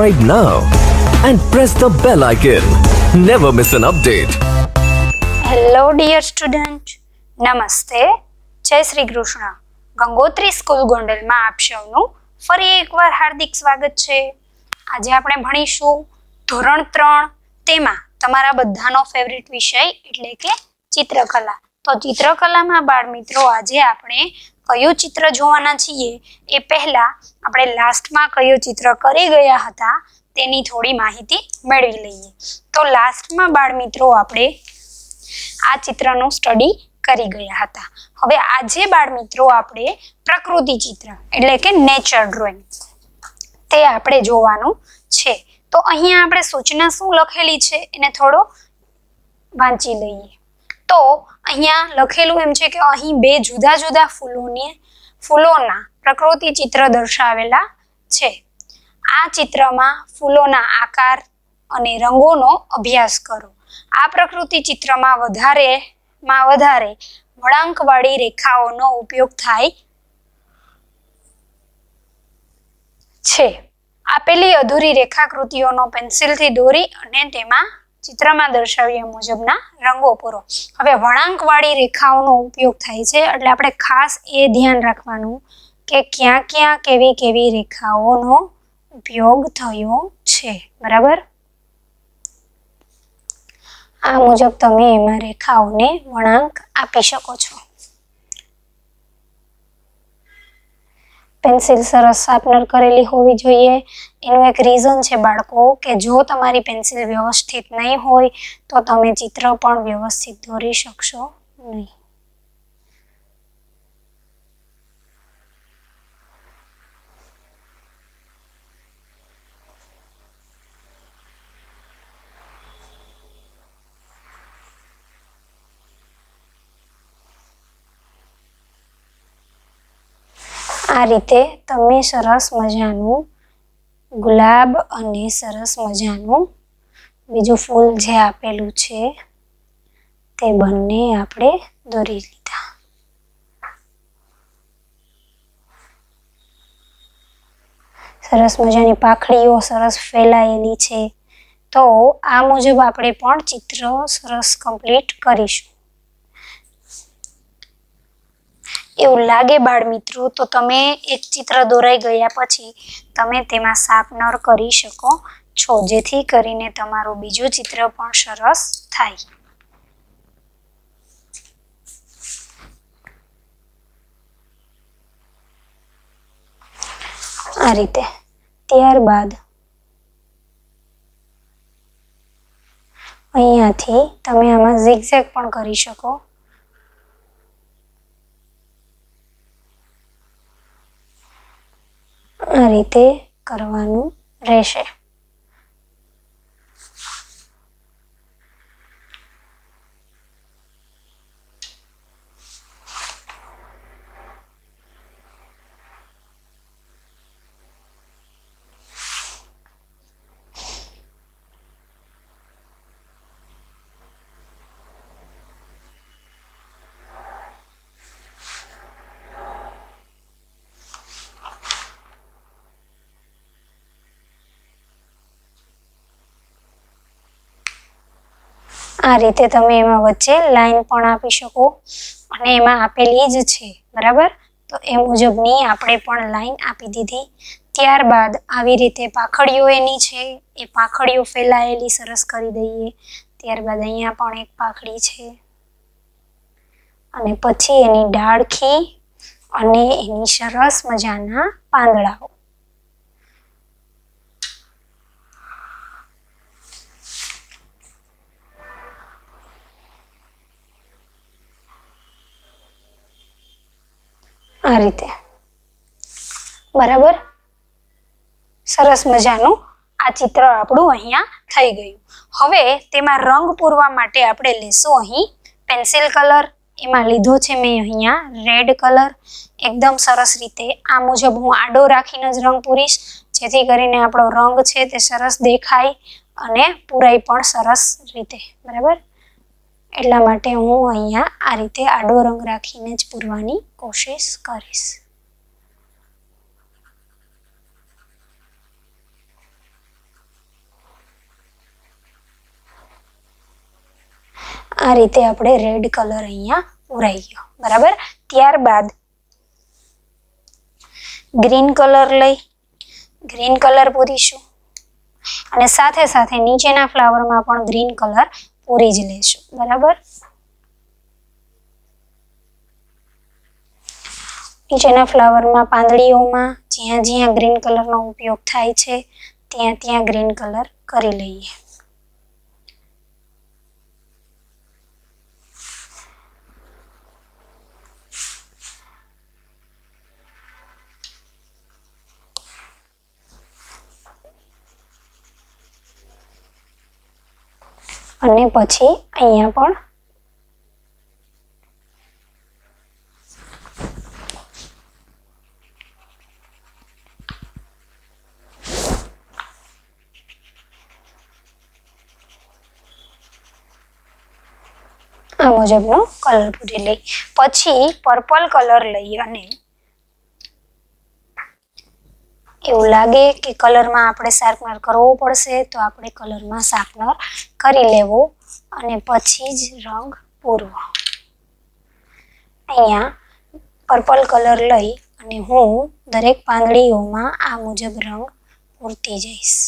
subscribe now and press the bell icon. Never miss an update. Hello dear student નમસ્તે જય Shri Krishna Gangotri school ગોંડલમાં આપ સૌનું ફરી એકવાર હાર્દિક સ્વાગત છે. આજે આપણે ભણીશું ધોરણ ત્રણ. તેમાં તમારા બધાનો ફેવરિટ વિષય એટલે કે ચિત્રકલા. તો ચિત્રકલામાં બાળ મિત્રો, આજે આપણે કયું ચિત્ર જોવાના છીએ? એ પહેલા આપણે લાસ્ટમાં કયું ચિત્ર કરી ગયા હતા તેની થોડી માહિતી મેળવી લઈએ. તો લાસ્ટમાં બાળ મિત્રો, આપણે આ ચિત્રનું સ્ટડી કરી ગયા હતા. હવે આજે બાળ મિત્રો, આપણે પ્રકૃતિ ચિત્ર, એટલે કે નેચર ડ્રોઈંગ તે આપણે જોવાનું છે. તો અહીંયા આપણે સૂચના શું લખેલી છે, એને થોડો વાંચી લઈએ. તો અહીંયા લખેલું એમ છે કે અહીં બે જુદા જુદા ફૂલોની, ફૂલોના પ્રકૃતિ ચિત્ર દર્શાવેલા છે. આ ચિત્રમાં ફૂલોના આકાર અને રંગોનો અભ્યાસ કરો. આ પ્રકૃતિ ચિત્રમાં વધારે માં વધારે વળાંકવાળી રેખાઓનો ઉપયોગ થાય છે. આપેલી અધૂરી રેખાકૃતિઓનો પેન્સિલથી દોરી અને તેમાં ચિત્રમાં દર્શાવ્યા મુજબના રંગો પૂરો. હવે વળાંકવાળી રેખાઓનો ઉપયોગ થાય છે, એટલે આપણે ખાસ એ ધ્યાન રાખવાનું કે ક્યાં ક્યાં કેવી કેવી રેખાઓનો ઉપયોગ થયો છે. બરાબર? આ મુજબ તમે એમાં રેખાઓને વળાંક આપી શકો છો. પેન્સિલ સરસ શાર્પનર કરેલી હોવી જોઈએ. એનું એક રીઝન છે બાળકો, કે જો તમારી પેન્સિલ વ્યવસ્થિત નહીં હોય, તો તમે ચિત્ર પણ વ્યવસ્થિત દોરી શકશો નહીં. આ રીતે તમે સરસ મજાનું ગુલાબ અને સરસ મજાનું બીજું ફૂલ જે આપેલું છે તે બંને આપણે દોરી લીધા. સરસ મજાની પાખડીઓ સરસ ફેલાયેલી છે. તો આ મુજબ આપણે પણ ચિત્ર સરસ કમ્પ્લીટ કરીશું. એવું લાગે બાળ મિત્રો, તો તમે એક ચિત્ર દોરાઈ ગયા પછી તમે તેમાં શાર્પનર કરી શકો છો. જેથી કરીને તમારું બીજું ચિત્ર પણ સરસ થાય. આ રીતે ત્યારબાદ અહીંયાથી તમે આમાં ઝિગઝેગ પણ કરી શકો આ રીતે કરવાનું રહેશે. આ રીતે તમે એમાં વચ્ચે લાઈન પણ આપી શકો. અને એમાં આપેલી જ છે, બરાબર? તો એ મુજબની આપણે પણ લાઈન આપી દીધી. ત્યારબાદ આવી રીતે પાખડીઓ એની છે, એ પાખડીઓ ફેલાયેલી સરસ કરી દઈએ. ત્યારબાદ અહીંયા પણ એક પાખડી છે. અને પછી એની ડાળખી અને એની સરસ મજાના પાંદડાઓ. આ રીતે. બરાબર? સરસ મજાનું આ ચિત્ર આપણું અહીંયા થઈ ગયું. હવે તેમાં રંગ પૂરવા માટે આપણે લેશું અહીં પેન્સિલ કલર. એમાં લીધો છે મેં અહીંયા રેડ કલર. એકદમ સરસ રીતે આ મુજબ હું આડો રાખીને જ રંગ પૂરીશ. જેથી કરીને આપણો રંગ છે તે સરસ દેખાય અને પૂરાય પણ સરસ રીતે. બરાબર? એટલા માટે હું અહીંયા આ રીતે આડો રંગ રાખીને જ પૂરવાની કોશિશ કરીશ. આ રીતે આપણે રેડ કલર અહીંયા ઉરાઈ ગયો. બરાબર? ત્યારબાદ ગ્રીન કલર લઈ ગ્રીન કલર પૂરીશું. અને સાથે સાથે નીચેના ફ્લાવરમાં પણ ગ્રીન કલર પૂરી જ લેશું, બરાબર? નીચેના ફ્લાવરમાં પાંદડીઓમાં જ્યાં જ્યાં ગ્રીન કલરનો ઉપયોગ થાય છે, ત્યાં ત્યાં ગ્રીન કલર કરી લઈએ. અને પછી અહીંયા પણ આ મુજબનો કલર પૂરી લઈ. પછી પર્પલ કલર લઈ અને એવું લાગે કે કલરમાં આપણે શાર્પનર કરવો પડશે, તો આપણે કલરમાં શાર્પનર કરી લેવો અને પછી જ રંગ પૂરવો. અહીંયા પર્પલ કલર લઈ અને હું દરેક પાંદડીઓમાં આ મુજબ રંગ પૂરતી જઈશ.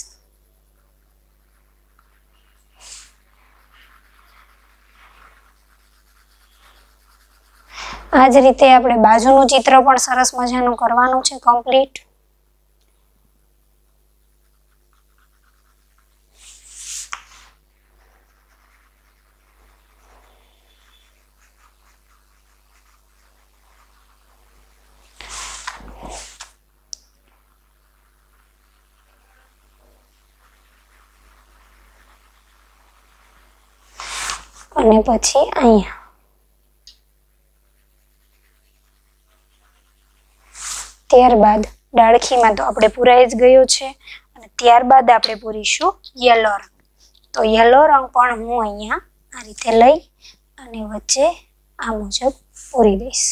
આ જ રીતે આપણે બાજુનું ચિત્ર પણ સરસ મજાનું કરવાનું છે કમ્પ્લીટ અને પછી અહીંયા. ત્યારબાદ ડાળખીમાં તો આપણે પૂરાઈ જ ગયો છે અને ત્યારબાદ આપણે પૂરીશું યલો રંગ. તો યલો રંગ પણ હું અહીંયા આ રીતે લઈ અને વચ્ચે આ મુજબ પૂરી દઈશ.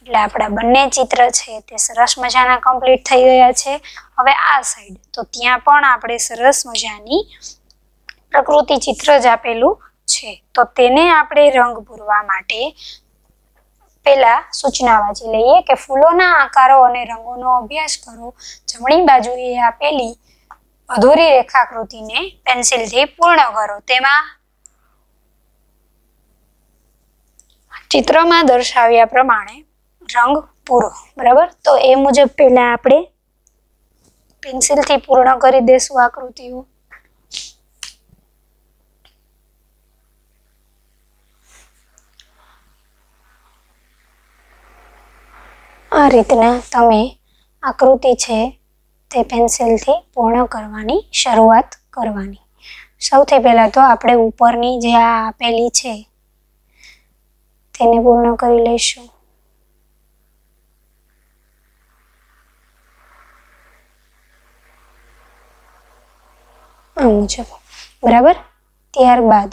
એટલે આપણા બંને ચિત્ર છે તે સરસ મજાના કમ્પ્લીટ થઈ ગયા છે. હવે આ સાઈડ તો ત્યાં પણ આપણે સરસ મજાની પ્રકૃતિ ચિત્ર જ આપેલું છે. તો તેને આપણે રંગ પૂરવા માટે પહેલા સૂચના વાંચી લઈએ કે ફૂલોના આકારો અને રંગોનો અભ્યાસ કરો. જમણી બાજુએ આપેલી અધૂરી રેખાકૃતિને પેન્સિલથી પૂર્ણ કરો. તેમાં ચિત્રમાં દર્શાવ્યા પ્રમાણે રંગ પૂરો. બરાબર? તો એ મુજબ પહેલા આપણે પેન્સિલથી પૂર્ણ કરી દેશું આકૃતિઓ. આ રીતના તમે આકૃતિ છે તે પેન્સિલથી પૂર્ણ કરવાની શરૂઆત કરવાની. સૌથી પહેલાં તો આપણે ઉપરની જે આ આપેલી છે, તેને પૂર્ણ કરી લઈશું. આ મુજબ. બરાબર? ત્યારબાદ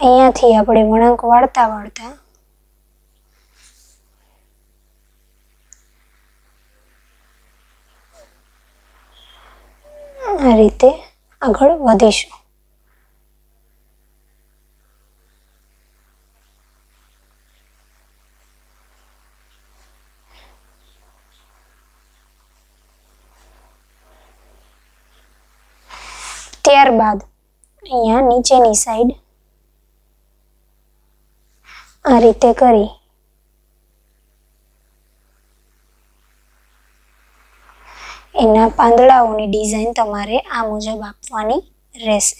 અહીંયાથી આપણે વળાંક વાળતા વાળતા આ રીતે આગળ વધીશું. ત્યારબાદ અહીંયા નીચેની સાઈડ આ રીતે કરી. એના પાંદડાઓની ડિઝાઇન તમારે આ મુજબ આપવાની રહેશે.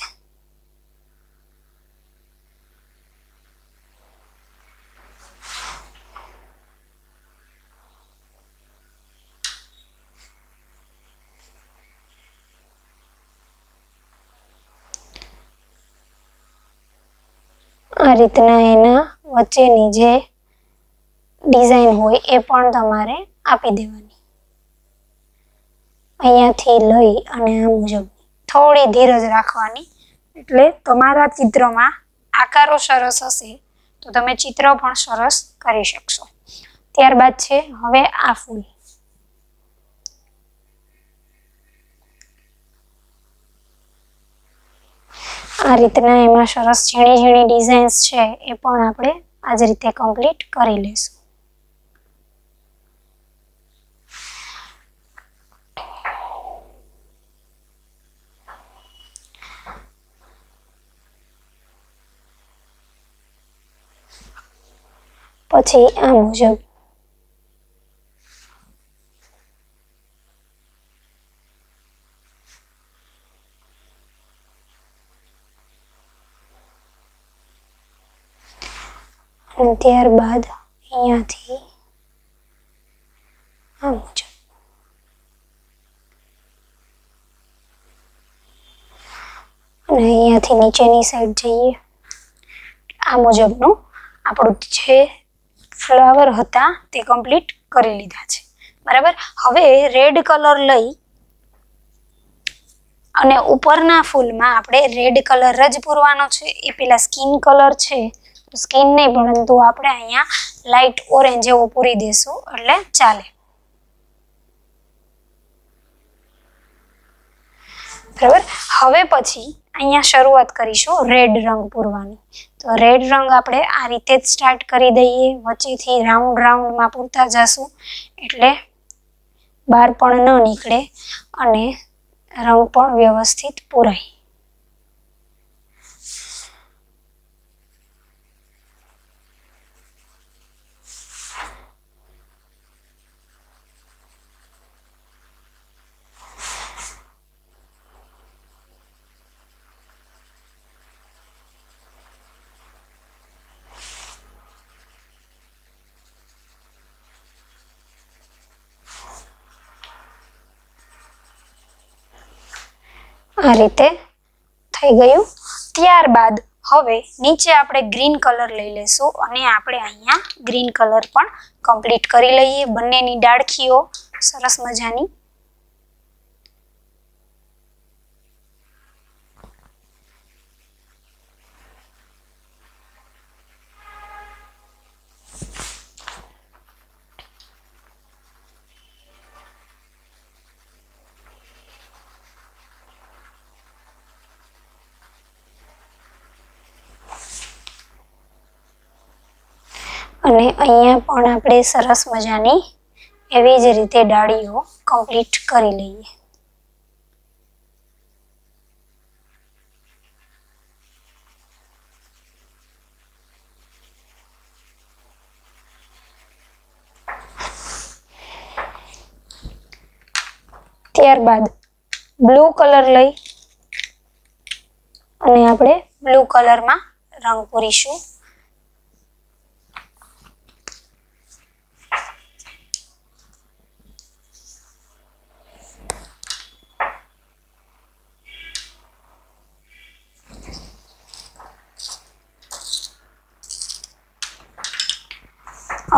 આ રીતના એના વચ્ચેની જે ડિઝાઇન હોય એ પણ તમારે આપી દેવાની. અહીંયાથી લઈ અને આ મુજબ થોડી ધીરજ રાખવાની. એટલે તમારા ચિત્રમાં આકારો સરસ હશે તો તમે ચિત્ર પણ સરસ કરી શકશો. ત્યારબાદ છે હવે આ ફૂલ. આ રીતના એમાં સરસ ઝીણી ઝીણી ડિઝાઇન્સ છે, એ પણ આપણે આ જ રીતે કમ્પ્લીટ કરી લઈશું. પછી આ મુજબ અને ત્યારબાદ અહીંયાથી આ મુજબ અને અહીંયાથી નીચેની સાઈડ જઈએ. આ મુજબનું આપણું જે ફ્લાવર હતા તે કમ્પ્લીટ કરી લીધા છે. બરાબર? હવે રેડ કલર લઈ અને ઉપરના ફૂલમાં આપણે રેડ કલર જ પૂરવાનો છે. એ પેલા સ્કિન કલર છે. સ્કિન નહીં પરંતુ આપણે અહીંયા લાઇટ ઓરેન્જ એવો પૂરી દઈશું એટલે ચાલે. બરાબર? હવે પછી અહીંયા શરૂઆત કરીશું રેડ રંગ પૂરવાની. તો રેડ રંગ આપણે આ રીતે જ સ્ટાર્ટ કરી દઈએ. વચ્ચેથી રાઉન્ડ રાઉન્ડમાં પૂરતા જશું. એટલે બહાર પણ ન નીકળે અને રંગ પણ વ્યવસ્થિત પૂરાય. આ રીતે થઈ ગયું. ત્યારબાદ હવે નીચે આપણે ગ્રીન કલર લઈ લેશું અને આપણે અહીંયા ગ્રીન કલર પણ કમ્પ્લીટ કરી લઈએ. બંનેની ડાળખીઓ સરસ મજાની અને અહીંયા પણ આપણે સરસ મજાની એવી જ રીતે ડાળીઓ કમ્પ્લીટ કરી લઈએ. ત્યારબાદ બ્લુ કલર લઈ અને આપણે બ્લુ કલરમાં રંગ પૂરીશું.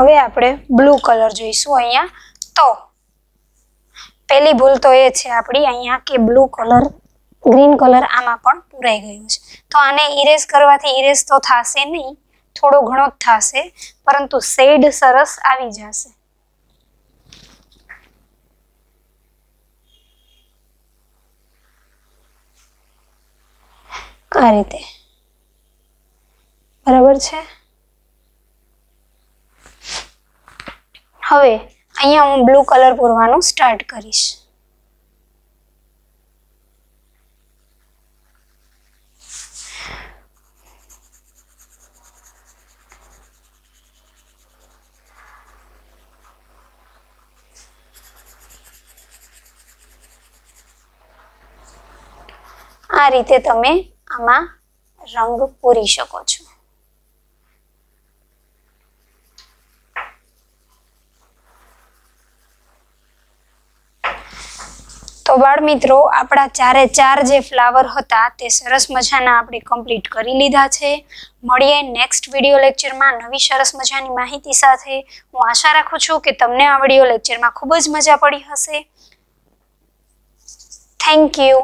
હવે આપણે બ્લુ કલર જોઈશું અહીંયા. તો, પહેલી ભૂલ તો એ છે આપણી અહીંયા કે બ્લુ કલર ગ્રીન કલર આમાં પણ પૂરાઈ ગયું છે. તો આને ઇરેઝ કરવાથી ઇરેઝ તો થશે નહીં, થોડો ઘણો જ થશે, પરંતુ શેડ સરસ આવી જશે. આ રીતે. બરાબર છે? હવે અહીંયા હું બ્લુ કલર પૂરવાનું સ્ટાર્ટ કરીશ. આ રીતે તમે આમાં રંગ પૂરી શકો છો. તો બાળ મિત્રો આપણા ચારે ચાર જે ફ્લાવર હતા તે સરસ મજાના આપણે કમ્પ્લીટ કરી લીધા છે. મળીએ નેક્સ્ટ વીડિયો લેક્ચરમાં નવી સરસ મજાની માહિતી સાથે. હું આશા રાખું છું કે તમને આ વીડિયો લેક્ચરમાં ખૂબ જ મજા પડી હશે. Thank you